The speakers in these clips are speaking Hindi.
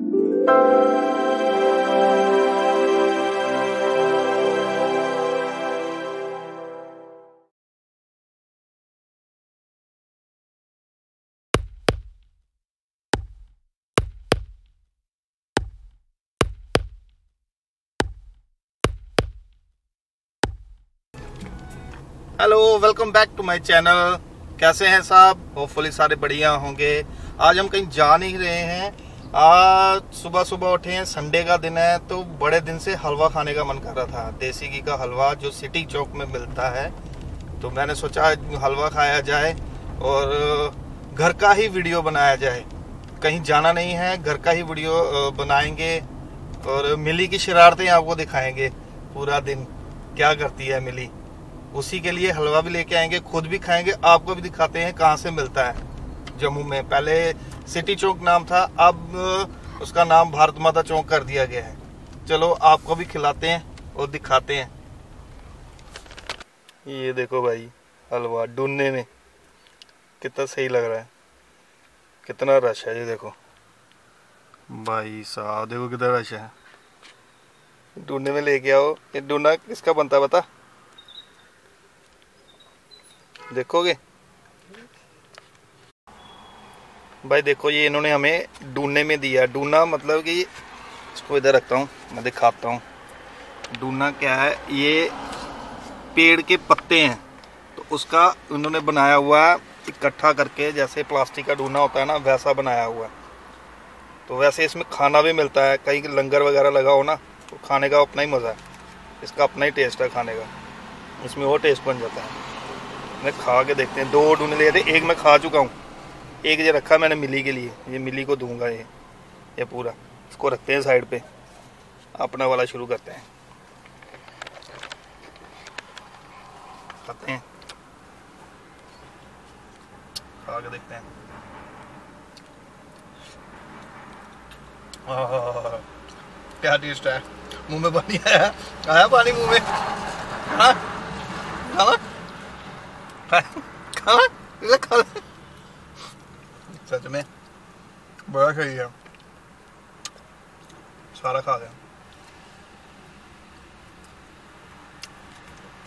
Hello welcome back to my channel कैसे हैं साहब? होपफुली सारे बढ़िया होंगे। आज हम कहीं जा नहीं रहे हैं। सुबह सुबह उठे हैं संडे का दिन है तो बड़े दिन से हलवा खाने का मन कर रहा था। देसी घी का हलवा जो सिटी चौक में मिलता है। तो मैंने सोचा हलवा खाया जाए और घर का ही वीडियो बनाया जाए। कहीं जाना नहीं है, घर का ही वीडियो बनाएँगे और मिली की शरारतें आपको दिखाएँगे पूरा दिन। क्या करती है मिली? उसी के लिए हलवा भी लेके आएँगे, खुद भी खाएँगे, आपको भी दिखाते हैं कहाँ से मिलता है। जम्मू में पहले सिटी चौक नाम था, अब उसका नाम भारत माता चौक कर दिया गया है। चलो, आपको भी खिलाते हैं और दिखाते हैं। ये देखो भाई, हलवा डूने में। कितना सही लग रहा है। कितना रश है, ये देखो। भाई साहब, देखो कितना रश है। ढूँढने में लेके आओ। ये ढूंढना किसका बनता बता? देखोगे? भाई देखो ये इन्होंने हमें ढूँढने में दिया। ढूंढना मतलब कि, इसको इधर रखता हूँ, मैं दिखाता हूँ। ढूंढना क्या है, ये पेड़ के पत्ते हैं। तो उसका उन्होंने बनाया हुआ है, इकट्ठा करके, जैसे प्लास्टिक का ढूंढना होता है ना, वैसा बनाया हुआ है। तो वैसे इसमें खाना भी मिलता है, कहीं लंगर वगैरह लगा हो ना तो खाने का अपना ही मज़ा है। इसका अपना ही टेस्ट है खाने का। इसमें वो टेस्ट बन जाता है। मैं खा के देखते हैं। दो ढूंढ लिए थे, एक मैं खा चुका हूँ। एक ये रखा मैंने मिली के लिए, ये मिली को दूँगा ये ये पूरा। इसको रखते हैं साइड पे। अपना वाला शुरू करते हैं। खाते हैं। खा के देखते हैं। क्या टेस्ट है? मुँह में पानी आया? आया पानी मुँह में? हाँ खाना खाना खाना सच में बड़ा सही है सारा खा गया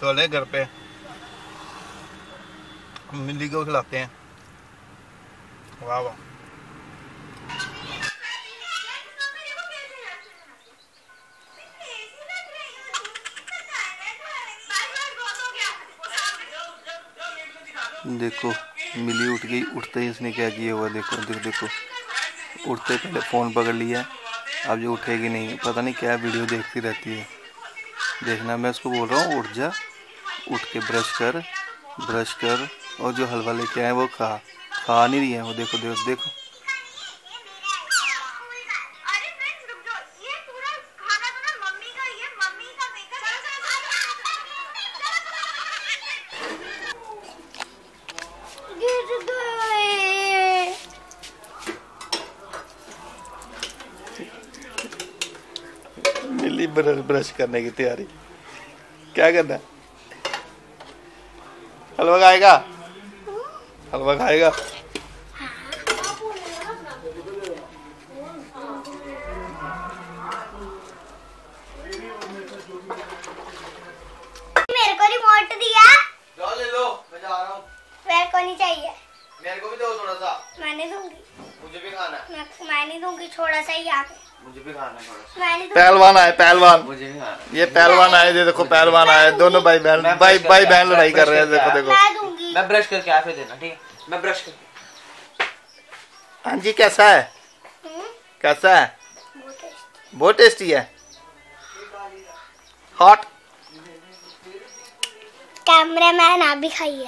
चले घर पे मिली को खिलाते हैं वाह वाह देखो, मिली उठ गई, उठते ही इसने क्या किया हुआ, देखो देखो देखो। उठते पहले फ़ोन पकड़ लिया, अब जो उठेगी नहीं। पता नहीं क्या वीडियो देखती रहती है। देखना, मैं उसको बोल रहा हूँ, उठ जा, उठ के ब्रश कर ब्रश कर, और जो हलवा लेके आए वो खा। खा नहीं रही है वो। देखो देखो देखो मिली ब्रश ब्रश करने की तैयारी। क्या करना हलवा खाएगा? हलवा खाएगा? मेरे को रिमोट दिया। जाओ ले लो मैं जा रहा हूँ। मेरे को नहीं चाहिए। मेरे को भी दो थोड़ा सा। मैं नहीं दूँगी। मुझे भी खाना मैं मैं नहीं दूँगी थोड़ा सा ही आके। मुझे भी खाना है थोड़ा सा। मैं नहीं दूँगी पहलवान आए पहलवान। मुझे भी खाना ये पहलवान आए ये देखो पहलवान आए दोनों भाई बहन भाई भाई बहन लड़ाई कर रहे हैं देखो देखो। मैं ब्रश करके आके देना ठीक? है मैं ब्रश करके हाँ जी कैसा है? हम्म, कैसा है? बहुत टेस्टी। है। हॉट कैमरा मैन आप भी खाइए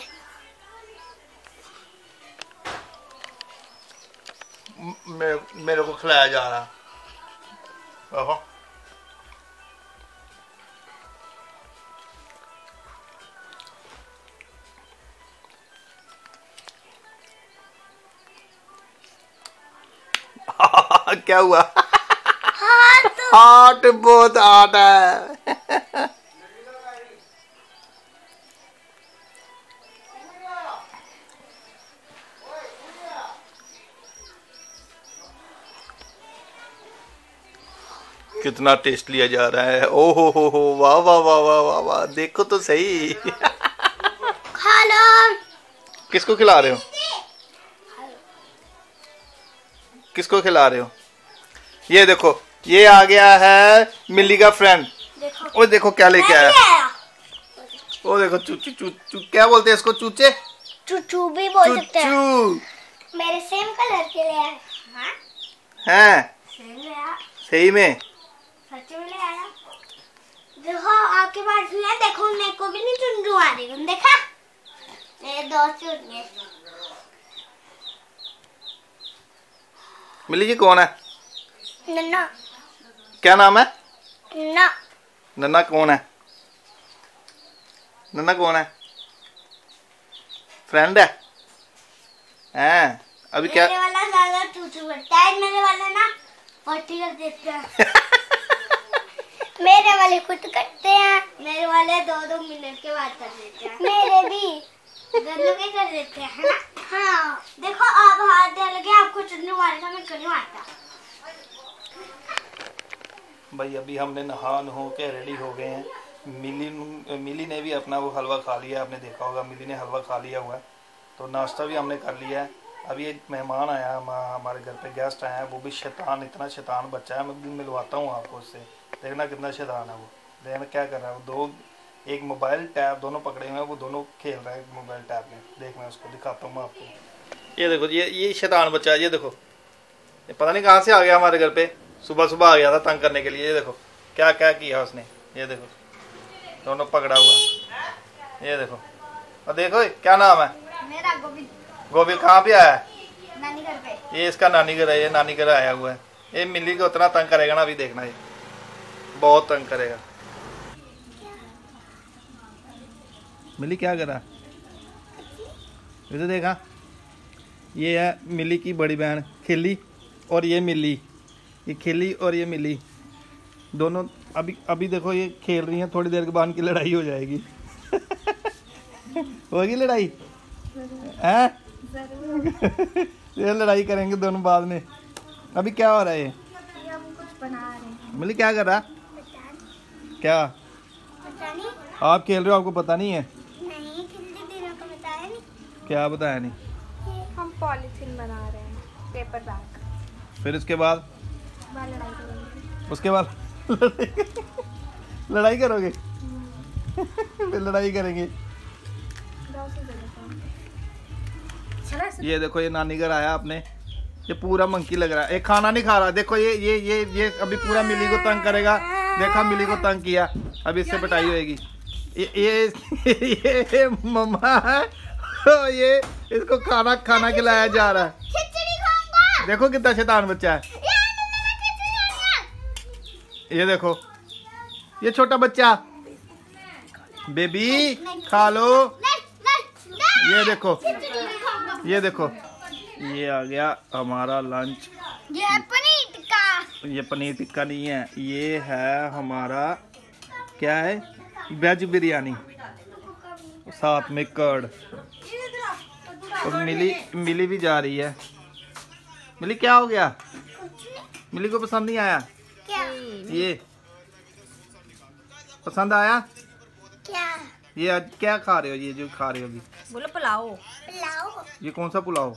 मेरे, मेरे को खिलाया जा रहा। ओहो क्या हुआ? हार्ट बहुत हॉट है। कितना टेस्ट लिया जा रहा है। ओ हो हो हो वाह वाह वाह वाह वाह वाह देखो तो सही। खा लो किसको खिला रहे हो? किसको खिला रहे हो? ये देखो ये आ गया है मिल्ली का फ्रेंड देखो। ओ देखो क्या लेके आया। ओ देखो चूचू चू चू क्या बोलते हैं इसको? चूचे? चूचू भी बोल सकते हैं। चूचू मेरे सेम कलर के ले आए हाँ। हैं। सही में? सच में ले आया। देखो आपके पास भी है देखो मेरे को भी नहीं चुनचू आ रही। तुम देखा? मेरे दोस्त चुन गए मिल्ली जी कौन है? नन्ना। क्या नाम है? नन्ना। नन्ना कौन है? नन्ना कौन है? फ्रेंड है? हैं? अभी क्या मेरे वाला ज़्यादा चूचू करता है मेरे वाला ना पट्टी कर देते हैं। मेरे वाले खुद करते हैं। मेरे वाले दो दो मिनट के बाद कर देते हैं। मेरे भी। के कर देते हैं है ना? हाँ। देखो आप हाथ दे लगे आपको चुन्नू मारेगा मैं कहीं मारता भाई अभी हमने नहा नहो के रेडी हो गए हैं। मिली मिली ने भी अपना वो हलवा खा लिया आपने देखा होगा मिली ने हलवा खा लिया हुआ है। तो नाश्ता भी हमने कर लिया है। अभी एक मेहमान आया हमारे घर पे गेस्ट आया है वो भी शैतान इतना शैतान बच्चा है मैं भी मिलवाता हूँ आपको उससे। देखना कितना शैतान है वो। देखना क्या कर रहा है वो दो एक मोबाइल टैब दोनों पकड़े हुए हैं वो दोनों खेल रहा है मोबाइल टैब में। देख मैं उसको दिखाता हूँ मैं आपको। ये देखो ये ये शैतान बच्चा है ये देखो। ये पता नहीं कहाँ से आ गया हमारे घर पे। सुबह सुबह आ गया था तंग करने के लिए ये देखो। क्या क्या किया उसने? ये देखो। दोनों पकड़ा हुआ। ये देखो। और देखो क्या नाम है? मेरा गोविंद। गोभी कहाँ पे आया है? नानी घर पे। ये इसका नानी घर है ये नानी घर आया हुआ है। ये मिली को उतना तंग करेगा ना अभी देखना ये। बहुत तंग करेगा। मिली क्या करा? इधर देखा। ये है मिली की बड़ी बहन खेली और ये मिली। ये खेली और ये मिली। दोनों अभी अभी देखो ये खेल रही हैं थोड़ी देर के बाद इनकी लड़ाई हो जाएगी। होगी लड़ाई? हैं? ये लड़ाई करेंगे दोनों बाद में। अभी क्या हो रहा है? ये हम कुछ बना रहे हैं। मिली क्या कर? रहा क्या? पता नहीं। आप खेल रहे हो आपको पता नहीं है? नहीं कितने दिनों का बताया नहीं। क्या बताया नहीं? हम पॉलीथीन बना रहे हैं पेपर बैग। फिर इसके बाद? लड़ाई उसके बाद लड़ाई करोगे? फिर लड़ाई करेंगे। ऐसे- ये देखो ये नानी घर आया आपने ये पूरा मंकी लग रहा है। ये खाना नहीं खा रहा। देखो ये ये ये ये अभी पूरा मिली को तंग करेगा। देखा मिली को तंग किया। अब इससे पिटाई होएगी। ये ये ये मम्मा है। ये इसको खाना खाना खिलाया जा रहा है। देखो कितना शैतान बच्चा है। ये देखो। ये छोटा बच्चा। बेबी खा लो। ये देखो। ये देखो। ये आ गया हमारा लंच। ये पनीर टिक्का नहीं है ये है हमारा क्या है? वेज बिरयानी। साथ में कर्ड। और मिली मिली भी जा रही है। मिली क्या हो गया? मिली को पसंद नहीं आया? क्या? ये। पसंद आया? क्या? ये आज क्या खा रहे हो? ये जो खा रहे हो अभी। बोलो पुलाओ पुलाव? ये कौन सा पुलाव?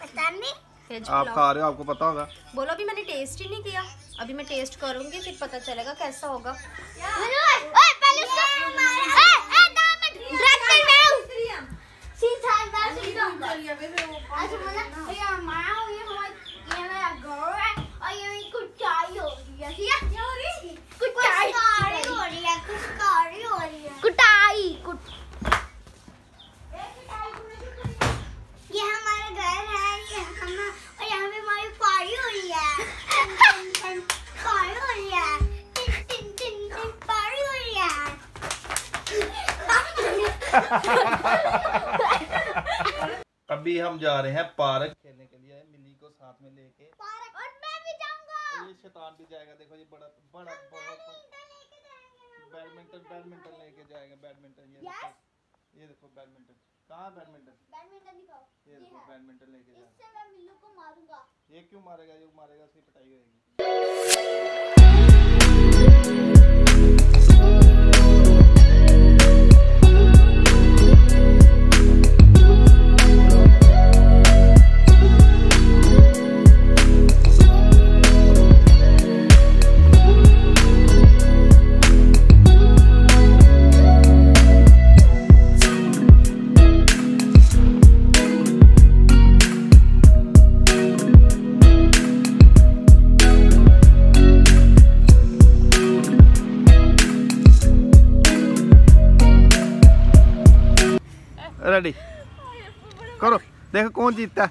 पता नहीं। वेज आप खा रहे हो आपको पता होगा बोलो अभी मैंने टेस्ट ही नहीं किया अभी मैं टेस्ट करूँगी फिर पता चलेगा कैसा होगा ओए पहले अभी हम जा रहे हैं पार्क खेलने के लिए मिली को साथ में लेके। और मैं भी जाऊँगा। ये शैतान भी जाएगा देखो ये बड़ा बड़ा बहुत बैडमिंटन बैडमिंटन लेके जाएगा बैडमिंटन ये देखो। ये देखो बैडमिंटन। कहाँ बैडमिंटन? बैडमिंटन दिखाओ। ये देखो बैडमिंटन लेके जा इससे मैं मिल्लू को मारूँगा। ये क्यों मारेगा? ये मारेगा उसकी पिटाई होगी देखो कौन जीतता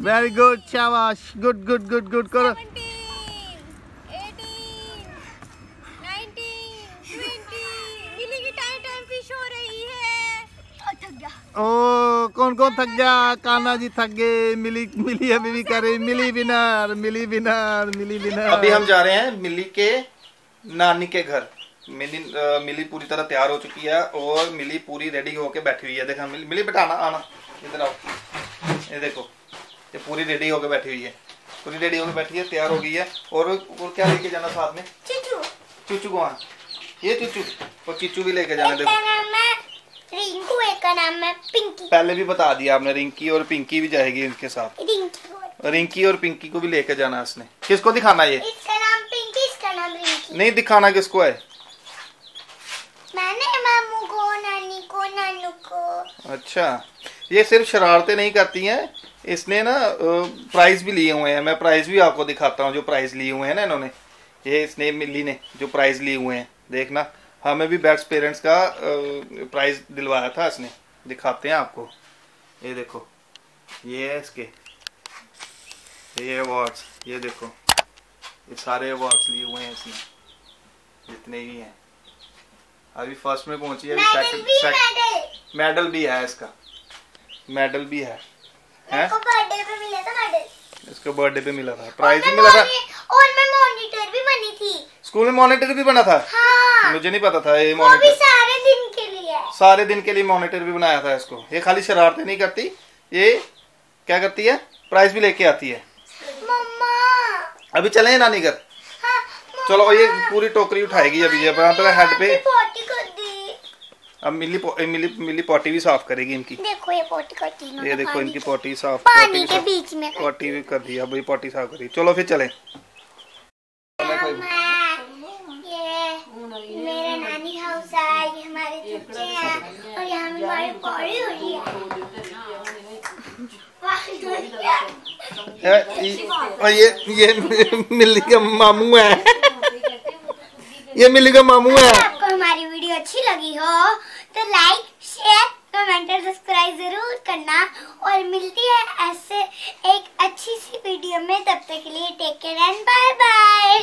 वेरी गुड शाबाश गुड गुड गुड गुड करो ओ कौन कौन थक गया? कान्हा जी थक गए। मिली मिली अभी भी करे मिली विनर मिली विनर मिली विनर। अभी हम जा रहे हैं मिली के नानी के घर। मिली मिली पूरी तरह तैयार हो चुकी है और मिली पूरी रेडी होके बैठी हुई है। देखा मिली, मिली बैठाना आना इधर आओ। ये देखो ये पूरी रेडी होके बैठी हुई है। पूरी रेडी होके बैठी है तैयार हो गई है। और और क्या लेके जाना साथ में? चिचू। चूचू को ये चूचू। और चीचू भी लेके जाना देखो। है रिंकू एक का नाम है पिंकी। पहले भी बता दिया आपने रिंकी और पिंकी भी जाएगी इनके साथ। रिंकी को- रिंकी और पिंकी को भी लेके जाना उसने किसको दिखाना ये? इसका नाम पिंकी इसका नाम रिंकी। नहीं दिखाना किसको है? मैंने मामू को नानी को नानू को। अच्छा ये सिर्फ़ शरारतें नहीं करती हैं। इसने ना प्राइज भी लिए हुए हैं। मैं प्राइज भी आपको दिखाता हूँ जो प्राइज लिए हुए हैं ना इन्होंने। ये इसने मिली ने जो प्राइज लिए हुए हैं। देखना। हमें भी बेस्ट पेरेंट्स का प्राइज दिलवाया था इसने। दिखाते हैं आपको। ये देखो। ये है इसके। ये अवार्ड्स ये देखो। ये सारे अवार्ड्स लिए हुए हैं इसने। जितने भी हैं। अभी फ़र्स्ट में पहुँची है अभी सेकंड भी सेकंड मेडल भी है इसका। मेडल भी है। हैं? बर्थडे पे मिला था मेडल इसको बर्थडे पे मिला था। प्राइज भी मिला था। और मैं मॉनिटर भी बनी थी। स्कूल में मॉनिटर भी बना था? हाँ। मुझे नहीं पता था ये मॉनिटर सारे दिन के लिए। है। सारे दिन के लिए मॉनिटर भी बनाया था इसको। ये खाली शरारतें नहीं करती ये क्या करती है? प्राइज भी लेके आती है। मम्मा। अभी चले नानी घर हाँ चलो ये पूरी टोकरी उठाएगी अभी ये हेड पे। पोटी अब मिली पो- मिली मिली पोटी भी साफ़ करेगी इनकी। देखो ये पोटी करती ये देखो इनकी पोटी साफ़ पानी के बीच में पोटी भी कर दी अब ये पोटी साफ़ करी। चलो फिर चले मम्मा, ये मेरा नानी हाउस है ये हैं। और यहाँ में हमारी पौड़ी हो। रही है ये ये- ये ये मिली का मामू है। ये मिली का मामू है। आपको हमारी वीडियो अच्छी लगी हो तो लाइक शेयर कमेंट और सब्सक्राइब ज़रूर करना। और मिलती है ऐसे एक अच्छी सी वीडियो में तब तक के लिए take care and bye bye